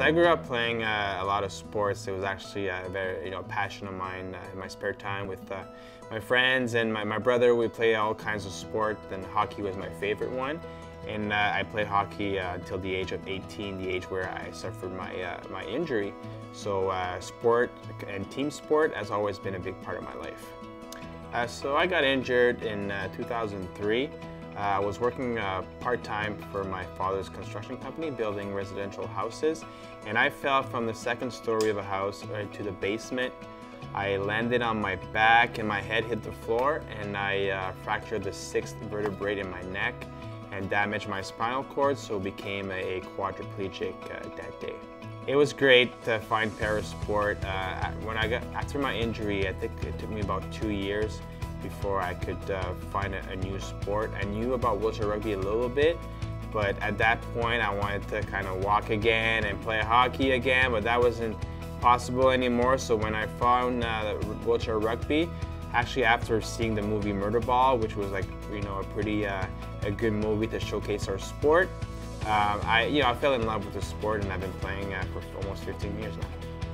I grew up playing uh, a lot of sports. It was actually a very you know passion of mine uh, in my spare time with uh, my friends and my, my brother. We play all kinds of sport. Then hockey was my favorite one, and uh, I played hockey uh, until the age of 18, the age where I suffered my uh, my injury. So sport and team sport has always been a big part of my life. so I got injured in 2003. Uh, I was working uh, part-time for my father's construction company, building residential houses, and I fell from the second story of a house right to the basement. I landed on my back and my head hit the floor, and I uh, fractured the sixth vertebrae in my neck and damaged my spinal cord, so became a quadriplegic uh, that day. It was great to find parasport. Uh, when I got after my injury, I think it took me about two years before I could uh, find a, a, new sport. I knew about wheelchair rugby a little bit, but at that point I wanted to kind of walk again and play hockey again, but that wasn't possible anymore. So when I found uh, wheelchair rugby, actually after seeing the movie Murderball, which was like you know a pretty uh, a good movie to showcase our sport, um, I you know I fell in love with the sport and I've been playing uh, for almost 15 years now.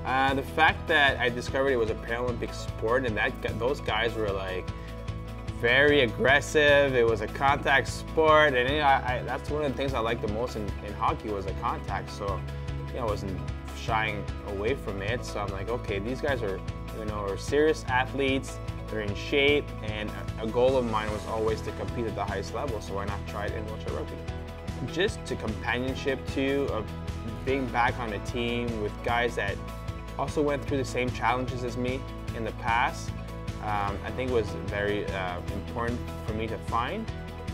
Uh, the fact that I discovered it was a Paralympic sport and that those guys were like very aggressive. It was a contact sport, and I, I, that's one of the things I liked the most in, in hockey was the contact. So, you know, I wasn't shying away from it. So I'm like, okay, these guys are, you know, are serious athletes. They're in shape, and a, a goal of mine was always to compete at the highest level. So why not try it in wheelchair rugby? Just to companionship too, of being back on a team with guys that also went through the same challenges as me in the past um, I think was very uh, important for me to find.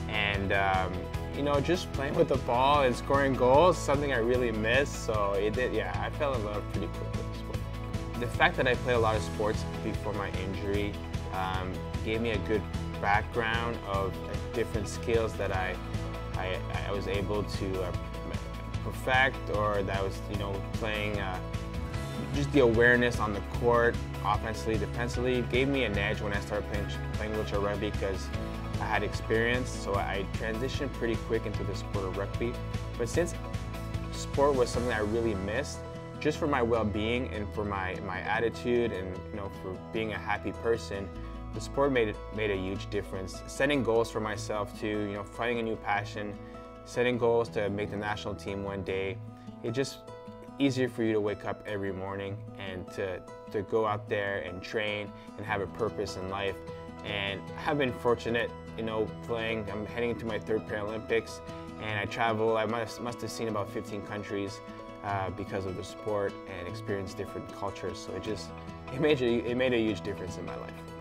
And um, you know, just playing with the ball and scoring goals, something I really miss. So it did, yeah, I fell in love pretty quick with the sport. The fact that I played a lot of sports before my injury um, gave me a good background of different skills that I, I, I was able to uh, perfect or that I was, you know, playing uh, just the awareness on the court, offensively, defensively, gave me an edge when I started playing, playing wheelchair rugby because I had experience. So I transitioned pretty quick into the sport of rugby. But since sport was something I really missed, just for my well-being and for my, my attitude and you know for being a happy person, the sport made made a huge difference. Setting goals for myself too, you know, finding a new passion, setting goals to make the national team one day. It just easier for you to wake up every morning and to, to go out there and train and have a purpose in life. And I've been fortunate, you know, playing, I'm heading into my third Paralympics and I travel, I must, must have seen about 15 countries uh, because of the sport and experienced different cultures. So it just, it made, it made a huge difference in my life.